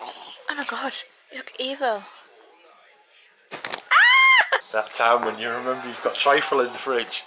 Oh my god, you look evil. That time when you remember you've got trifle in the fridge.